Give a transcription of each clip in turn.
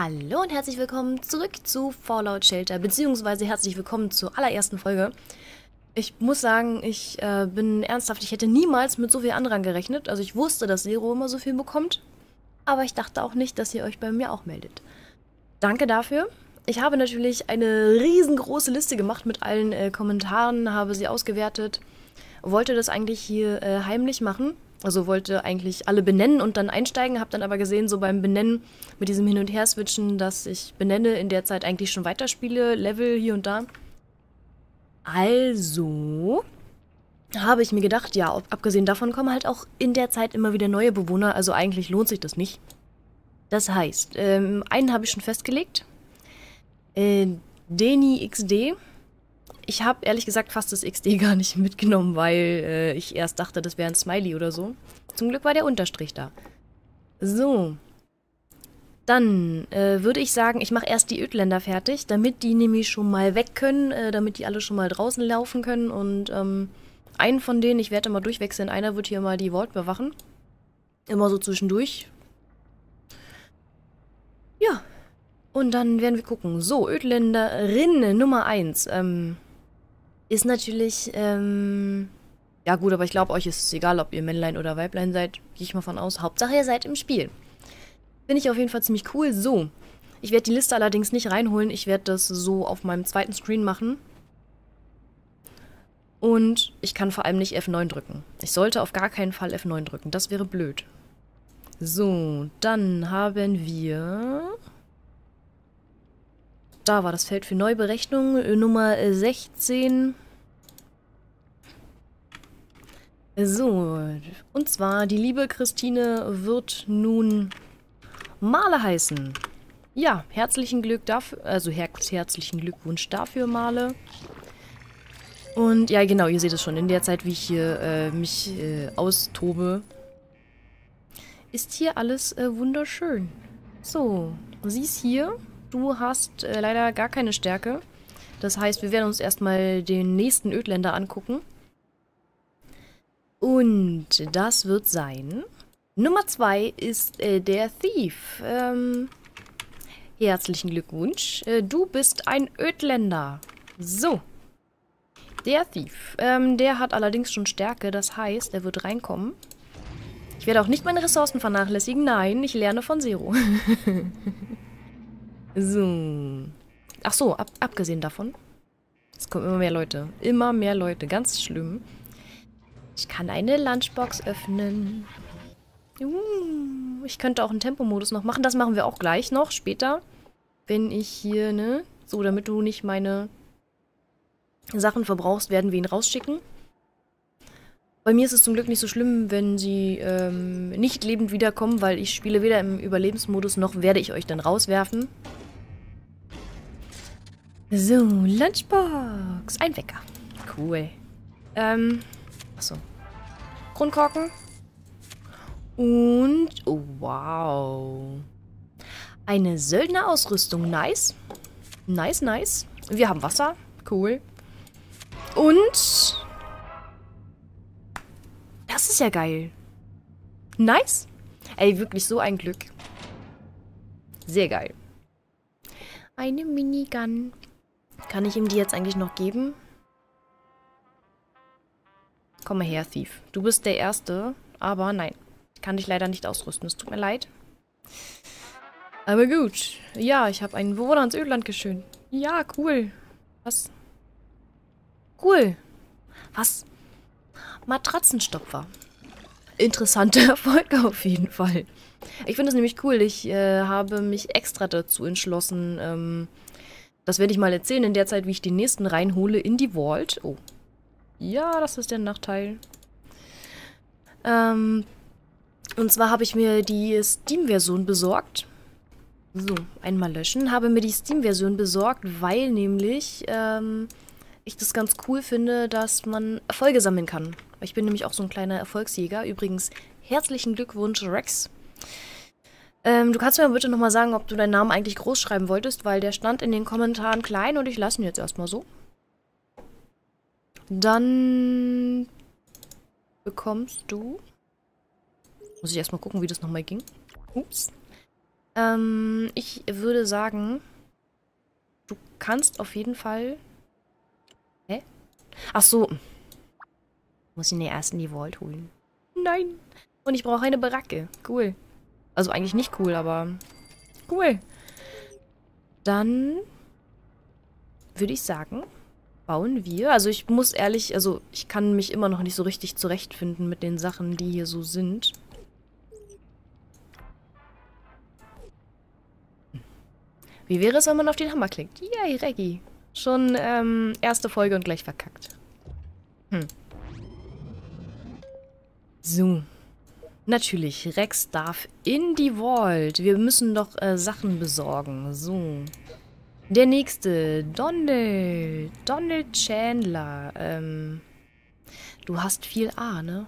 Hallo und herzlich willkommen zurück zu Fallout Shelter, beziehungsweise herzlich willkommen zur allerersten Folge. Ich muss sagen, ich äh, bin ernsthaft, ich hätte niemals mit so viel Andrang gerechnet. Also ich wusste, dass Zero immer so viel bekommt, aber ich dachte auch nicht, dass ihr euch bei mir auch meldet. Danke dafür. Ich habe natürlich eine riesengroße Liste gemacht mit allen äh, Kommentaren, habe sie ausgewertet, wollte das eigentlich hier äh, heimlich machen, also wollte eigentlich alle benennen und dann einsteigen, habe dann aber gesehen, so beim Benennen mit diesem Hin- und Her-Switchen, dass ich benenne, in der Zeit eigentlich schon weiterspiele, Level hier und da. Also habe ich mir gedacht, ja, abgesehen davon kommen halt auch in der Zeit immer wieder neue Bewohner, also eigentlich lohnt sich das nicht. Das heißt, ähm, einen habe ich schon festgelegt. Äh, Deni XD ich habe ehrlich gesagt fast das XD gar nicht mitgenommen, weil äh, ich erst dachte, das wäre ein Smiley oder so. Zum Glück war der Unterstrich da. So. Dann äh, würde ich sagen, ich mache erst die Ödländer fertig, damit die nämlich schon mal weg können, äh, damit die alle schon mal draußen laufen können. Und ähm, einen von denen, ich werde mal durchwechseln, einer wird hier mal die Vault bewachen. Immer so zwischendurch. Ja. Und dann werden wir gucken. So, Ödländerin Nummer 1. Ähm, ist natürlich, ähm, ja gut, aber ich glaube, euch ist es egal, ob ihr Männlein oder Weiblein seid. Gehe ich mal von aus. Hauptsache, ihr seid im Spiel. Finde ich auf jeden Fall ziemlich cool. So, ich werde die Liste allerdings nicht reinholen. Ich werde das so auf meinem zweiten Screen machen. Und ich kann vor allem nicht F9 drücken. Ich sollte auf gar keinen Fall F9 drücken. Das wäre blöd. So, dann haben wir... Da war das Feld für Neuberechnung, äh, Nummer 16. So, und zwar die liebe Christine wird nun Male heißen. Ja, herzlichen Glück dafür, also her herzlichen Glückwunsch dafür, Male. Und ja, genau, ihr seht es schon, in der Zeit, wie ich hier äh, mich äh, austobe, ist hier alles äh, wunderschön. So, sie ist hier. Du hast äh, leider gar keine Stärke. Das heißt, wir werden uns erstmal den nächsten Ödländer angucken. Und das wird sein... Nummer zwei ist äh, der Thief. Ähm, herzlichen Glückwunsch. Äh, du bist ein Ödländer. So. Der Thief. Ähm, der hat allerdings schon Stärke. Das heißt, er wird reinkommen. Ich werde auch nicht meine Ressourcen vernachlässigen. Nein, ich lerne von Zero. So. Ach so, ab, abgesehen davon. Es kommen immer mehr Leute. Immer mehr Leute. Ganz schlimm. Ich kann eine Lunchbox öffnen. Uh, ich könnte auch einen Tempomodus noch machen. Das machen wir auch gleich noch, später. Wenn ich hier, ne? So, damit du nicht meine Sachen verbrauchst, werden wir ihn rausschicken. Bei mir ist es zum Glück nicht so schlimm, wenn sie ähm, nicht lebend wiederkommen, weil ich spiele weder im Überlebensmodus noch werde ich euch dann rauswerfen. So, Lunchbox. Ein Wecker. Cool. Ähm, achso. Grundkorken. Und, oh, wow. Eine Söldnerausrüstung. Nice. Nice, nice. Wir haben Wasser. Cool. Und... Das ist ja geil. Nice. Ey, wirklich so ein Glück. Sehr geil. Eine Minigun. Kann ich ihm die jetzt eigentlich noch geben? Komm her, Thief. Du bist der Erste, aber nein. Kann dich leider nicht ausrüsten. Es tut mir leid. Aber gut. Ja, ich habe einen Bewohner ins Ödland geschön. Ja, cool. Was? Cool. Was? Matratzenstopfer. Interessante Erfolge auf jeden Fall. Ich finde das nämlich cool. Ich äh, habe mich extra dazu entschlossen, ähm, das werde ich mal erzählen, in der Zeit, wie ich den nächsten reinhole in die Vault. Oh. Ja, das ist der Nachteil. Ähm, und zwar habe ich mir die Steam-Version besorgt. So, einmal löschen. Habe mir die Steam-Version besorgt, weil nämlich ähm, ich das ganz cool finde, dass man Erfolge sammeln kann. Ich bin nämlich auch so ein kleiner Erfolgsjäger. Übrigens, herzlichen Glückwunsch, Rex. Ähm, du kannst mir bitte nochmal sagen, ob du deinen Namen eigentlich groß schreiben wolltest, weil der stand in den Kommentaren klein und ich lasse ihn jetzt erstmal so. Dann bekommst du... Muss ich erstmal gucken, wie das nochmal ging. Ups. Ähm, ich würde sagen, du kannst auf jeden Fall... Hä? Ach so. Muss ich den ersten die Vault holen. Nein. Und ich brauche eine Baracke. Cool. Also eigentlich nicht cool, aber cool. Dann würde ich sagen, bauen wir. Also ich muss ehrlich, also ich kann mich immer noch nicht so richtig zurechtfinden mit den Sachen, die hier so sind. Wie wäre es, wenn man auf den Hammer klickt? Yay, Reggie. Schon ähm, erste Folge und gleich verkackt. Hm. So. Natürlich, Rex darf in die Vault. Wir müssen doch äh, Sachen besorgen. So. Der nächste, Donald. Donald Chandler. Ähm, du hast viel A, ne?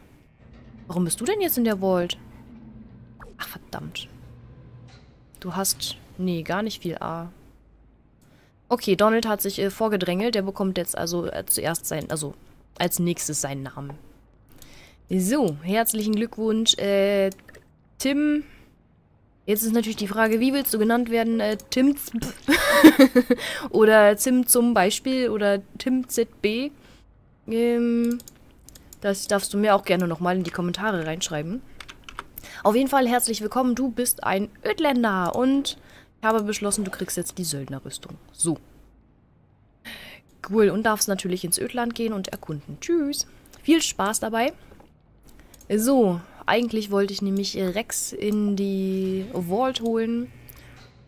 Warum bist du denn jetzt in der Vault? Ach, verdammt. Du hast... Nee, gar nicht viel A. Okay, Donald hat sich äh, vorgedrängelt. Der bekommt jetzt also äh, zuerst sein... Also, als nächstes seinen Namen. So, herzlichen Glückwunsch, äh, Tim. Jetzt ist natürlich die Frage, wie willst du genannt werden? Äh, Tim oder Tim zum Beispiel oder Tim ZB. Ähm, das darfst du mir auch gerne nochmal in die Kommentare reinschreiben. Auf jeden Fall herzlich willkommen. Du bist ein Ödländer und ich habe beschlossen, du kriegst jetzt die Söldnerrüstung. So. Cool. Und darfst natürlich ins Ödland gehen und erkunden. Tschüss. Viel Spaß dabei. So, eigentlich wollte ich nämlich Rex in die Vault holen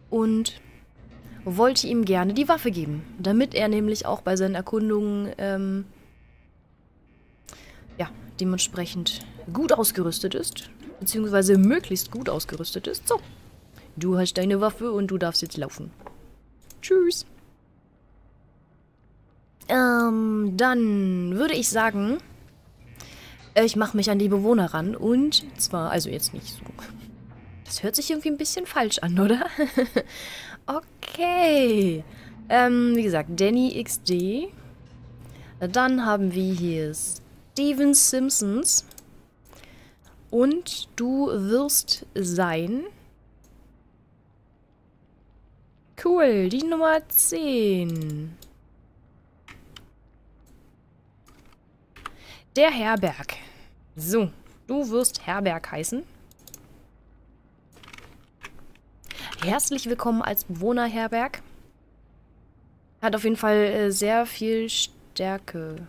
und wollte ihm gerne die Waffe geben, damit er nämlich auch bei seinen Erkundungen ähm, ja, dementsprechend gut ausgerüstet ist, beziehungsweise möglichst gut ausgerüstet ist. So, du hast deine Waffe und du darfst jetzt laufen. Tschüss. Ähm, dann würde ich sagen, äh, ich mache mich an die Bewohner ran und zwar, also jetzt nicht so. Das hört sich irgendwie ein bisschen falsch an, oder? okay. Ähm, wie gesagt, Danny XD. Dann haben wir hier Steven Simpsons. Und du wirst sein... Cool, die Nummer 10. Der Herberg. So, du wirst Herberg heißen. Herzlich willkommen als Bewohner Herberg. Hat auf jeden Fall äh, sehr viel Stärke.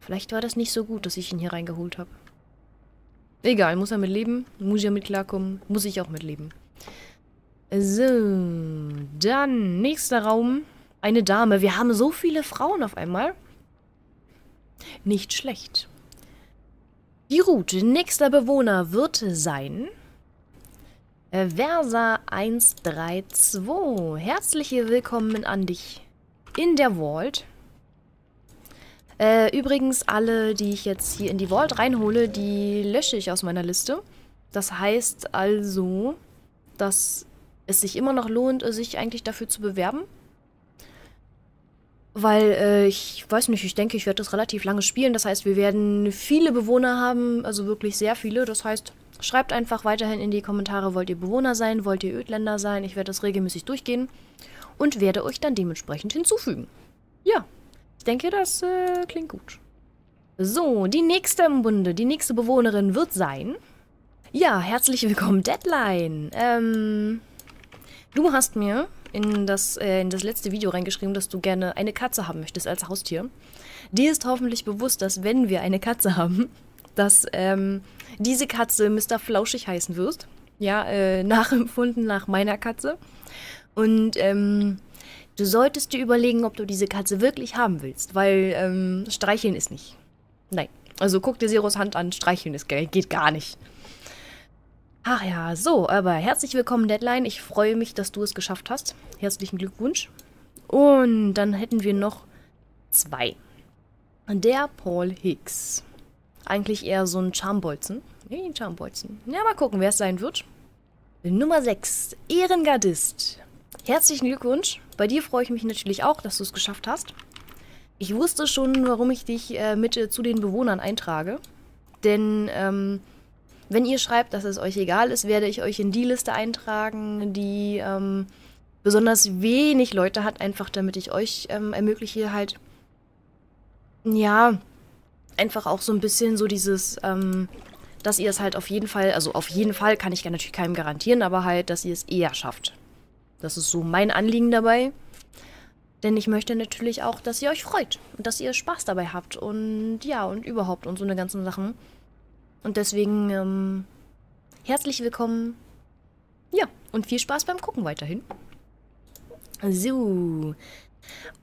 Vielleicht war das nicht so gut, dass ich ihn hier reingeholt habe. Egal, muss er mit leben. Muss ja mit klarkommen. Muss ich auch mit leben. So, dann nächster Raum. Eine Dame. Wir haben so viele Frauen auf einmal. Nicht schlecht. Die Route nächster Bewohner wird sein... Äh, Versa 132. Herzlich willkommen an dich in der Vault. Äh, übrigens, alle, die ich jetzt hier in die Vault reinhole, die lösche ich aus meiner Liste. Das heißt also, dass es sich immer noch lohnt, sich eigentlich dafür zu bewerben. Weil äh, ich weiß nicht, ich denke, ich werde das relativ lange spielen. Das heißt, wir werden viele Bewohner haben, also wirklich sehr viele. Das heißt, schreibt einfach weiterhin in die Kommentare, wollt ihr Bewohner sein, wollt ihr Ödländer sein. Ich werde das regelmäßig durchgehen und werde euch dann dementsprechend hinzufügen. Ja, ich denke, das äh, klingt gut. So, die nächste im Bunde, die nächste Bewohnerin wird sein... Ja, herzlich willkommen, Deadline. Ähm, du hast mir in das, äh, in das letzte Video reingeschrieben, dass du gerne eine Katze haben möchtest als Haustier. Dir ist hoffentlich bewusst, dass wenn wir eine Katze haben, dass ähm, diese Katze Mr. Flauschig heißen wirst. Ja, äh, nachempfunden nach meiner Katze. Und ähm, du solltest dir überlegen, ob du diese Katze wirklich haben willst, weil ähm, streicheln ist nicht. Nein. Also guck dir Zeros Hand an, streicheln ist geht gar nicht. Ach ja, so, aber herzlich willkommen, Deadline. Ich freue mich, dass du es geschafft hast. Herzlichen Glückwunsch. Und dann hätten wir noch zwei. Der Paul Hicks. Eigentlich eher so ein Charmbolzen. Nee, ein Charmbolzen. Ja, mal gucken, wer es sein wird. Nummer 6. Ehrengardist. Herzlichen Glückwunsch. Bei dir freue ich mich natürlich auch, dass du es geschafft hast. Ich wusste schon, warum ich dich äh, mit äh, zu den Bewohnern eintrage. Denn, ähm, Wenn ihr schreibt, dass es euch egal ist, werde ich euch in die Liste eintragen, die ähm, besonders wenig Leute hat, einfach damit ich euch ähm, ermögliche, halt, ja, einfach auch so ein bisschen so dieses, ähm, dass ihr es halt auf jeden Fall, also auf jeden Fall kann ich natürlich keinem garantieren, aber halt, dass ihr es eher schafft. Das ist so mein Anliegen dabei. Denn ich möchte natürlich auch, dass ihr euch freut und dass ihr Spaß dabei habt und ja, und überhaupt und so eine ganzen Sachen. Und deswegen ähm, herzlich willkommen. Ja, und viel Spaß beim Gucken weiterhin. So.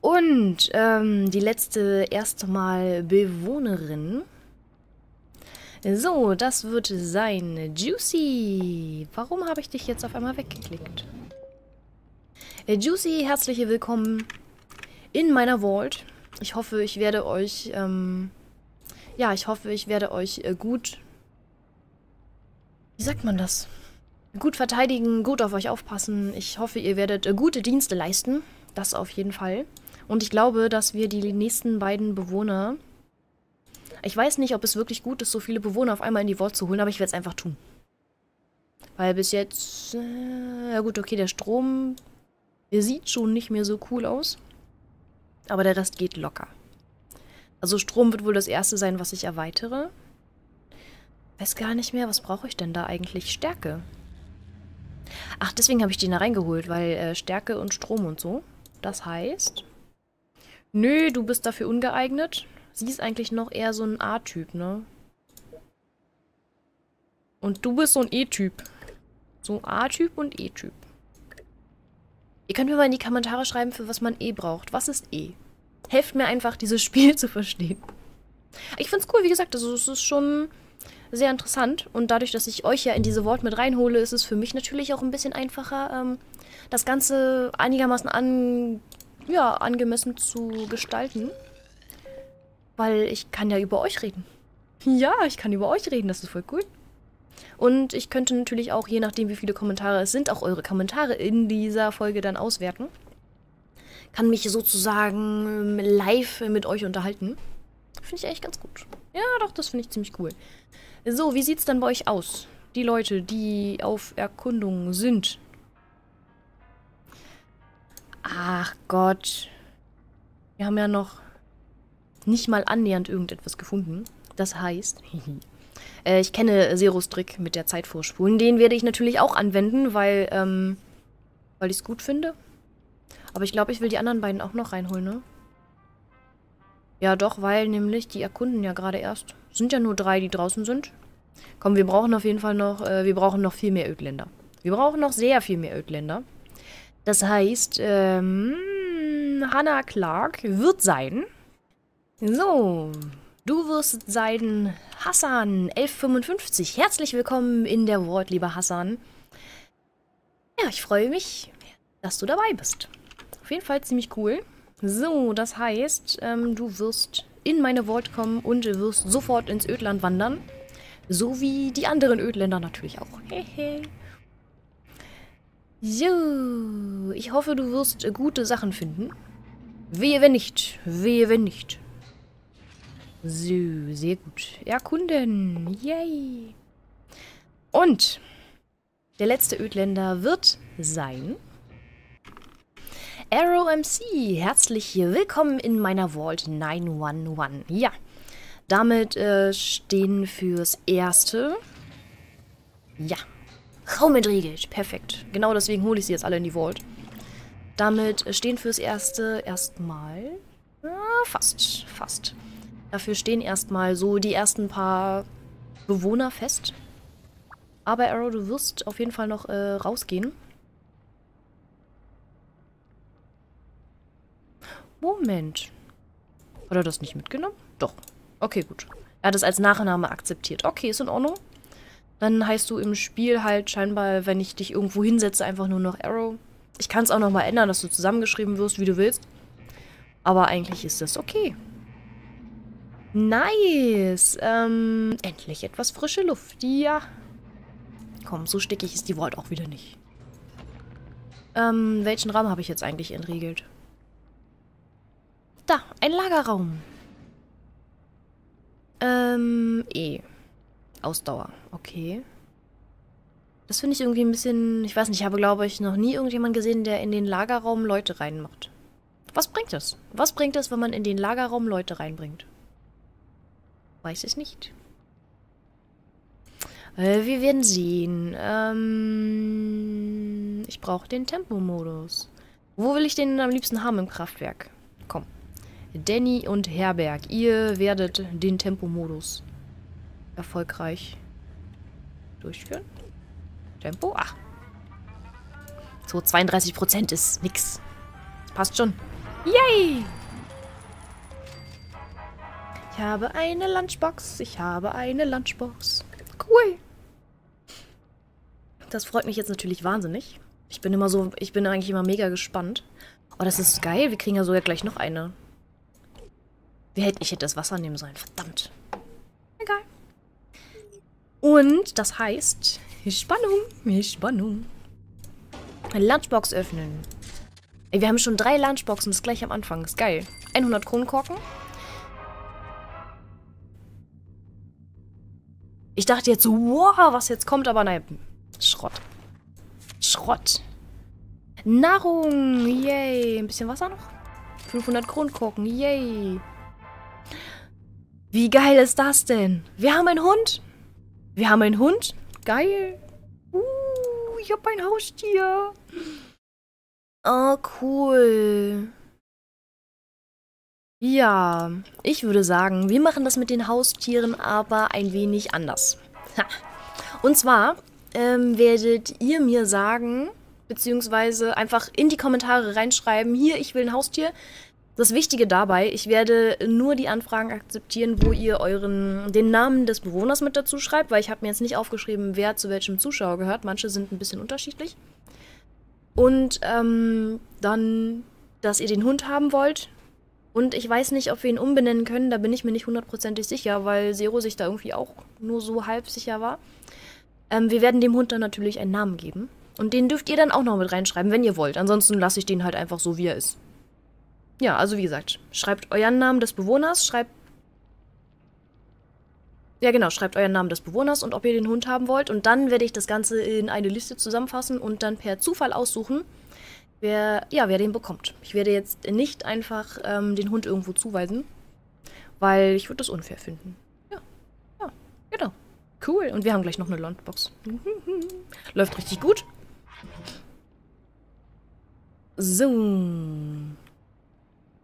Und ähm, die letzte erste Mal Bewohnerin. So, das wird sein Juicy. Warum habe ich dich jetzt auf einmal weggeklickt? Äh, Juicy, herzlich willkommen in meiner Vault. Ich hoffe, ich werde euch, ähm, ja, ich hoffe, ich werde euch äh, gut, wie sagt man das? Gut verteidigen, gut auf euch aufpassen. Ich hoffe, ihr werdet äh, gute Dienste leisten. Das auf jeden Fall. Und ich glaube, dass wir die nächsten beiden Bewohner... Ich weiß nicht, ob es wirklich gut ist, so viele Bewohner auf einmal in die Vault zu holen, aber ich werde es einfach tun. Weil bis jetzt... Äh, ja gut, okay, der Strom... Der sieht schon nicht mehr so cool aus. Aber der Rest geht locker. Also Strom wird wohl das erste sein, was ich erweitere. Weiß gar nicht mehr, was brauche ich denn da eigentlich? Stärke. Ach, deswegen habe ich den da reingeholt, weil äh, Stärke und Strom und so. Das heißt... Nö, du bist dafür ungeeignet. Sie ist eigentlich noch eher so ein A-Typ, ne? Und du bist so ein E-Typ. So A-Typ und E-Typ. Ihr könnt mir mal in die Kommentare schreiben, für was man E braucht. Was ist E? Helft mir einfach, dieses Spiel zu verstehen. Ich find's cool, wie gesagt, also es ist schon sehr interessant. Und dadurch, dass ich euch ja in diese Wort mit reinhole, ist es für mich natürlich auch ein bisschen einfacher, ähm, das Ganze einigermaßen an, ja, angemessen zu gestalten. Weil ich kann ja über euch reden. Ja, ich kann über euch reden, das ist voll cool. Und ich könnte natürlich auch, je nachdem wie viele Kommentare es sind, auch eure Kommentare in dieser Folge dann auswerten. Kann mich sozusagen ähm, live mit euch unterhalten. Finde ich echt ganz gut. Ja, doch, das finde ich ziemlich cool. So, wie sieht es dann bei euch aus? Die Leute, die auf Erkundung sind. Ach Gott. Wir haben ja noch nicht mal annähernd irgendetwas gefunden. Das heißt, Äh, ich kenne Zeros Trick mit der Zeit vorspulen. Den werde ich natürlich auch anwenden, weil, ähm, weil ich es gut finde. Aber ich glaube, ich will die anderen beiden auch noch reinholen, ne? Ja, doch, weil nämlich die erkunden ja gerade erst. Sind ja nur drei, die draußen sind. Komm, wir brauchen auf jeden Fall noch, äh, wir brauchen noch viel mehr Ödländer. Wir brauchen noch sehr viel mehr Ödländer. Das heißt, ähm, Hannah Clark wird sein. So, Du wirst sein Hassan 1155. Herzlich willkommen in der Wort, lieber Hassan. Ja, ich freue mich, dass du dabei bist. Auf jeden Fall ziemlich cool. So, das heißt, ähm, du wirst in meine Vault kommen und wirst sofort ins Ödland wandern. So wie die anderen Ödländer natürlich auch. Hehe. So, ich hoffe, du wirst gute Sachen finden. Wehe, wenn nicht. Wehe, wenn nicht. So, sehr gut. Erkunden. Yay. Und der letzte Ödländer wird sein Arrow MC. Herzlich willkommen in meiner Vault 911. Ja, damit äh, stehen fürs Erste... Ja, Raum entriegelt. Perfekt. Genau deswegen hole ich sie jetzt alle in die Vault. Damit stehen fürs Erste erstmal... Ah, fast, fast. Dafür stehen erstmal so die ersten paar Bewohner fest. Aber Arrow, du wirst auf jeden Fall noch äh, rausgehen. Moment. Hat er das nicht mitgenommen? Doch. Okay, gut. Er hat es als Nachname akzeptiert. Okay, ist in Ordnung. Dann heißt du im Spiel halt scheinbar, wenn ich dich irgendwo hinsetze, einfach nur noch Arrow. Ich kann es auch nochmal ändern, dass du zusammengeschrieben wirst, wie du willst. Aber eigentlich ist das okay. Nice. Ähm, endlich etwas frische Luft. Ja. Komm, so stickig ist die Vault auch wieder nicht. Ähm, welchen Raum habe ich jetzt eigentlich entriegelt? Lagerraum. Ähm, E. Ausdauer. Okay. Das finde ich irgendwie ein bisschen... Ich weiß nicht, ich habe, glaube ich, noch nie irgendjemanden gesehen, der in den Lagerraum Leute reinmacht. Was bringt es? Was bringt es, wenn man in den Lagerraum Leute reinbringt? Weiß es nicht. Äh, wir werden sehen. Ähm, ich brauche den Tempomodus. Wo will ich den am liebsten haben im Kraftwerk? Komm. Danny und Herberg, ihr werdet den Tempomodus erfolgreich durchführen. Tempo? Ach. So, 32% ist nix. Passt schon. Yay! Ich habe eine Lunchbox. Ich habe eine Lunchbox. Cool. Das freut mich jetzt natürlich wahnsinnig. Ich bin immer so, ich bin eigentlich immer mega gespannt. Oh, das ist geil. Wir kriegen ja sogar gleich noch eine. Wie hätte ich hätte das Wasser nehmen sollen? Verdammt. Egal. Und das heißt, Spannung, Spannung. Lunchbox öffnen. Ey, wir haben schon drei Lunchboxen, das ist gleich am Anfang. Ist geil. 100 Kronkorken. Ich dachte jetzt so, wow, was jetzt kommt, aber nein. Schrott. Schrott. Nahrung, yay. Ein bisschen Wasser noch? 500 Kronkorken, yay. Wie geil ist das denn? Wir haben einen Hund. Wir haben einen Hund. Geil. Uh, ich habe ein Haustier. Oh, cool. Ja, ich würde sagen, wir machen das mit den Haustieren aber ein wenig anders. Ha. Und zwar ähm, werdet ihr mir sagen, beziehungsweise einfach in die Kommentare reinschreiben, hier, ich will ein Haustier. Das Wichtige dabei, ich werde nur die Anfragen akzeptieren, wo ihr euren den Namen des Bewohners mit dazu schreibt, weil ich habe mir jetzt nicht aufgeschrieben, wer zu welchem Zuschauer gehört. Manche sind ein bisschen unterschiedlich. Und ähm, dann, dass ihr den Hund haben wollt, und ich weiß nicht, ob wir ihn umbenennen können, da bin ich mir nicht hundertprozentig sicher, weil Zero sich da irgendwie auch nur so halb sicher war. Ähm, wir werden dem Hund dann natürlich einen Namen geben. Und den dürft ihr dann auch noch mit reinschreiben, wenn ihr wollt. Ansonsten lasse ich den halt einfach so, wie er ist. Ja, also wie gesagt, schreibt euren Namen des Bewohners, schreibt... Ja genau, schreibt euren Namen des Bewohners und ob ihr den Hund haben wollt. Und dann werde ich das Ganze in eine Liste zusammenfassen und dann per Zufall aussuchen, wer, ja, wer den bekommt. Ich werde jetzt nicht einfach ähm, den Hund irgendwo zuweisen, weil ich würde das unfair finden. Ja, ja, genau. Cool. Und wir haben gleich noch eine Landbox. Läuft richtig gut. So.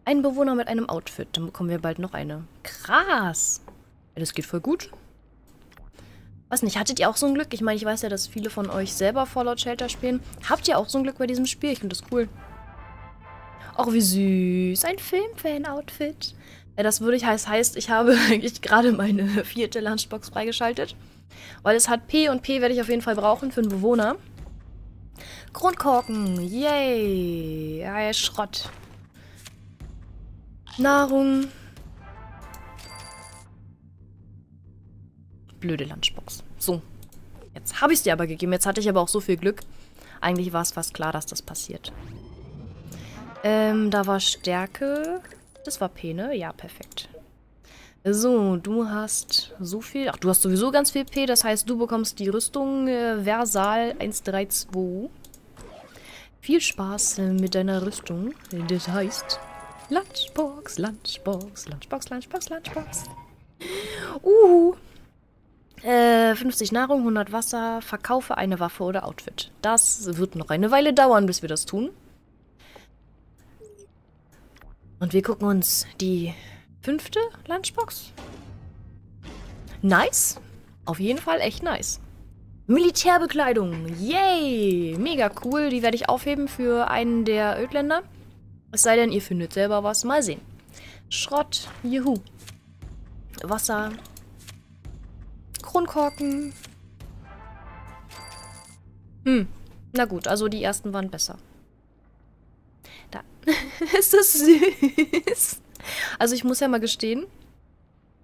Ein Bewohner mit einem Outfit. Dann bekommen wir bald noch eine. Krass. Das geht voll gut. Weiß nicht, hattet ihr auch so ein Glück? Ich meine, ich weiß ja, dass viele von euch selber Fallout Shelter spielen. Habt ihr auch so ein Glück bei diesem Spiel? Ich finde das cool. Och, wie süß. Ein Filmfan-Outfit. Das würde ich heißt, heißt, ich habe eigentlich gerade meine vierte Lunchbox freigeschaltet. Weil es hat P und P werde ich auf jeden Fall brauchen für einen Bewohner. Grundkorken. Yay. Ja, Schrott. Nahrung. blöde Lunchbox. So. Jetzt habe ich es dir aber gegeben. Jetzt hatte ich aber auch so viel Glück. Eigentlich war es fast klar, dass das passiert. Ähm, da war Stärke. Das war P, ne? Ja, perfekt. So, du hast so viel... Ach, du hast sowieso ganz viel P. Das heißt, du bekommst die Rüstung äh, Versal 132. Viel Spaß äh, mit deiner Rüstung. Das heißt... Lunchbox, Lunchbox, Lunchbox, Lunchbox, Lunchbox. Uhu. Äh, 50 Nahrung, 100 Wasser, verkaufe eine Waffe oder Outfit. Das wird noch eine Weile dauern, bis wir das tun. Und wir gucken uns die fünfte Lunchbox. Nice. Auf jeden Fall echt nice. Militärbekleidung. Yay. Mega cool. Die werde ich aufheben für einen der Ödländer. Es sei denn, ihr findet selber was. Mal sehen. Schrott. Juhu. Wasser. Kronkorken. Hm. Na gut, also die ersten waren besser. Da. ist das süß. Also ich muss ja mal gestehen.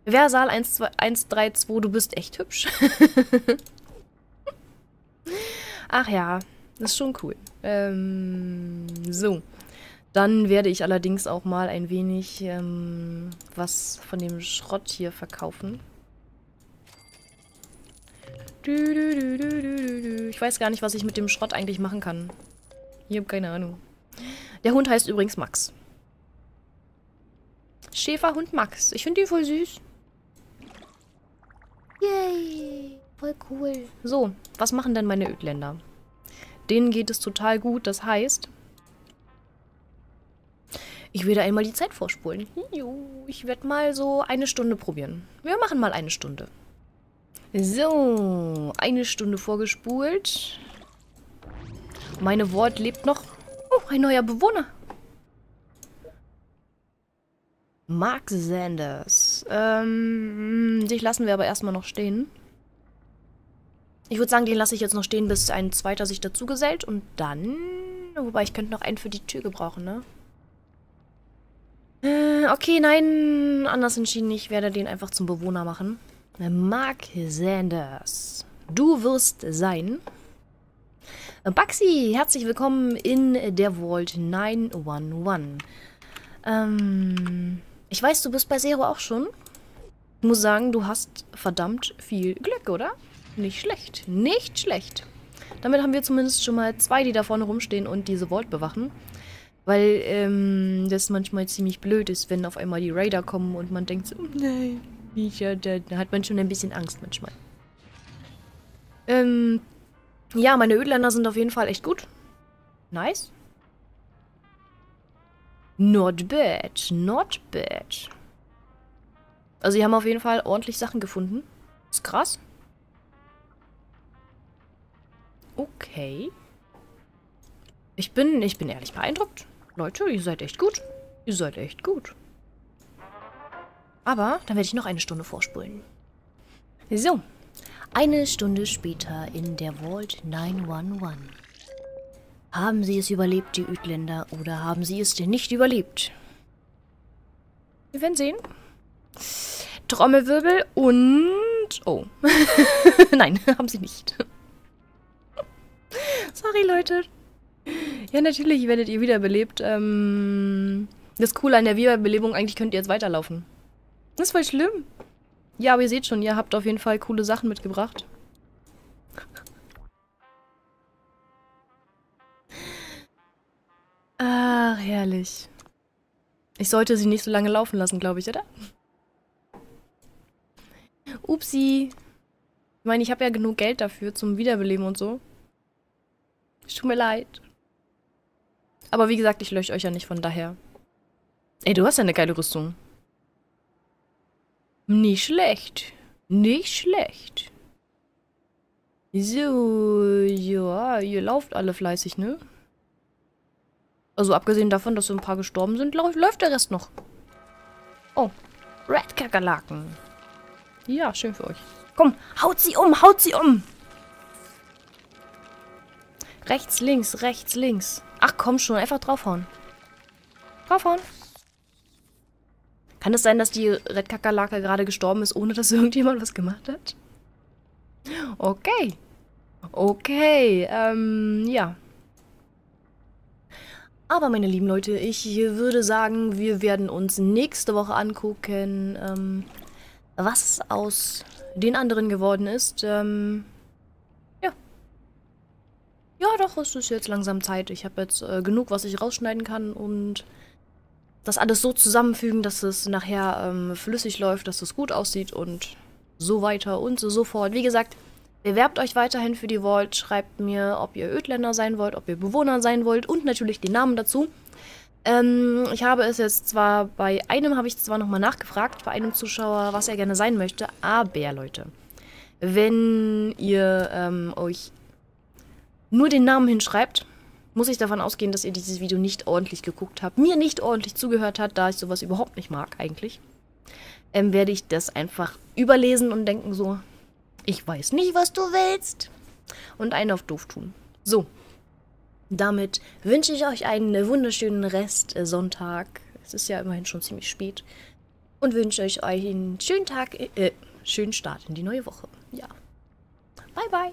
Versal 132, du bist echt hübsch. Ach ja, das ist schon cool. Ähm, so. Dann werde ich allerdings auch mal ein wenig ähm, was von dem Schrott hier verkaufen. Ich weiß gar nicht, was ich mit dem Schrott eigentlich machen kann. Ich habe keine Ahnung. Der Hund heißt übrigens Max. Schäferhund Max. Ich finde ihn voll süß. Yay. Voll cool. So, was machen denn meine Ödländer? Denen geht es total gut. Das heißt, ich werde einmal die Zeit vorspulen. Ich werde mal so eine Stunde probieren. Wir machen mal eine Stunde. So, eine Stunde vorgespult. Meine Wort lebt noch. Oh, ein neuer Bewohner. Mark Sanders. Ähm, dich lassen wir aber erstmal noch stehen. Ich würde sagen, den lasse ich jetzt noch stehen, bis ein zweiter sich dazu gesellt. Und dann... Wobei, ich könnte noch einen für die Tür gebrauchen, ne? Äh, okay, nein. Anders entschieden. Ich werde den einfach zum Bewohner machen. Mark Sanders. Du wirst sein... Baxi, herzlich willkommen in der Vault 911. Ähm... Ich weiß, du bist bei Zero auch schon. Ich muss sagen, du hast verdammt viel Glück, oder? Nicht schlecht. Nicht schlecht. Damit haben wir zumindest schon mal zwei, die da vorne rumstehen und diese Vault bewachen. Weil ähm, das manchmal ziemlich blöd ist, wenn auf einmal die Raider kommen und man denkt so, oh nein, ja, da, da hat man schon ein bisschen Angst manchmal. Ähm, ja, meine Ödländer sind auf jeden Fall echt gut. Nice. Not bad, not bad. Also sie haben auf jeden Fall ordentlich Sachen gefunden. Ist krass. Okay. Ich bin, ich bin ehrlich beeindruckt. Leute, ihr seid echt gut. Ihr seid echt gut. Aber dann werde ich noch eine Stunde vorspulen. So. Eine Stunde später in der Vault 911. Haben sie es überlebt, die Üdländer, oder haben sie es denn nicht überlebt? Wir werden sehen. Trommelwirbel und... Oh. Nein, haben sie nicht. Sorry, Leute. Ja, natürlich werdet ihr wiederbelebt. Ähm, das Coole an der Wiederbelebung, eigentlich könnt ihr jetzt weiterlaufen. Das ist voll schlimm. Ja, aber ihr seht schon, ihr habt auf jeden Fall coole Sachen mitgebracht. Ach, herrlich. Ich sollte sie nicht so lange laufen lassen, glaube ich, oder? Upsi. Ich meine, ich habe ja genug Geld dafür zum Wiederbeleben und so. Es tut mir leid. Aber wie gesagt, ich lösche euch ja nicht von daher. Ey, du hast ja eine geile Rüstung. Nicht schlecht. Nicht schlecht. So, ja, ihr lauft alle fleißig, ne? Also abgesehen davon, dass so ein paar gestorben sind, läuft der Rest noch. Oh, Red Kakerlaken. Ja, schön für euch. Komm, haut sie um, haut sie um! Rechts, links, rechts, links. Ach komm schon, einfach draufhauen. Draufhauen. Kann es sein, dass die Red Kakerlake gerade gestorben ist, ohne dass irgendjemand was gemacht hat? Okay. Okay, ähm, ja. Aber meine lieben Leute, ich würde sagen, wir werden uns nächste Woche angucken, ähm, was aus den anderen geworden ist. Ähm. Ja, doch, es ist jetzt langsam Zeit. Ich habe jetzt äh, genug, was ich rausschneiden kann und das alles so zusammenfügen, dass es nachher ähm, flüssig läuft, dass es gut aussieht und so weiter und so fort. Wie gesagt, Bewerbt euch weiterhin für die Vault, schreibt mir, ob ihr Ödländer sein wollt, ob ihr Bewohner sein wollt und natürlich den Namen dazu. Ähm, ich habe es jetzt zwar, bei einem habe ich zwar nochmal nachgefragt, bei einem Zuschauer, was er gerne sein möchte, aber Leute, wenn ihr ähm, euch nur den Namen hinschreibt, muss ich davon ausgehen, dass ihr dieses Video nicht ordentlich geguckt habt, mir nicht ordentlich zugehört habt, da ich sowas überhaupt nicht mag eigentlich, ähm, werde ich das einfach überlesen und denken so, ich weiß nicht, was du willst. Und einen auf doof tun. So. Damit wünsche ich euch einen wunderschönen Rest äh, Sonntag. Es ist ja immerhin schon ziemlich spät. Und wünsche euch einen schönen Tag, äh, schönen Start in die neue Woche. Ja. Bye, bye.